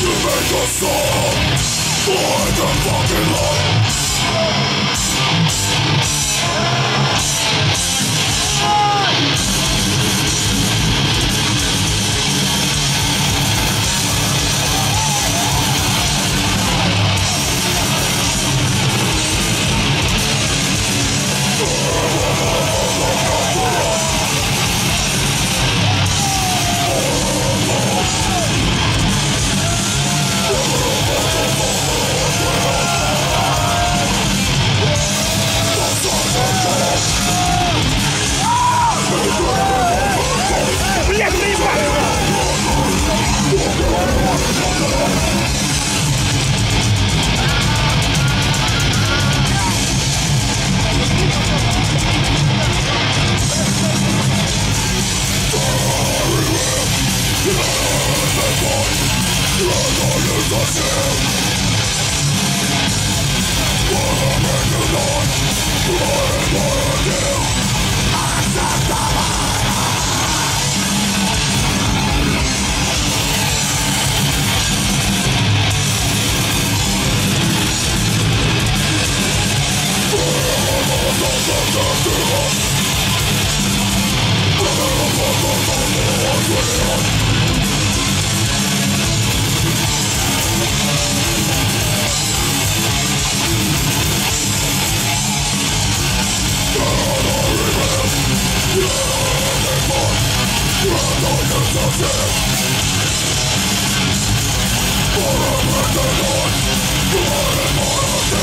You make a song for the fucking life. i'm Acceptable! Forever the Lord, forever the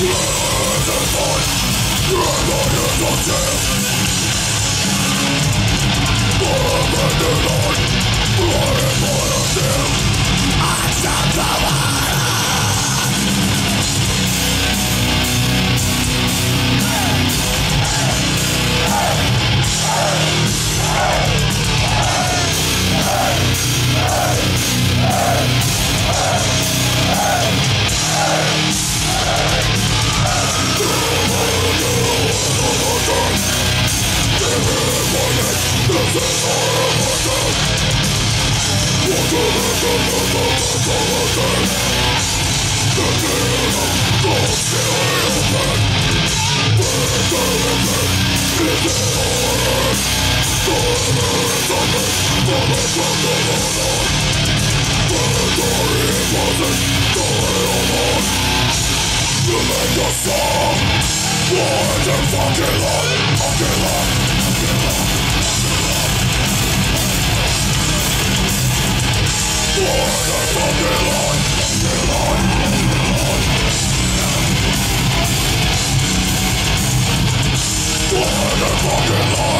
You're the voice, you're the death You made yourself Why the fucking lie? Fucking lie Fucking on?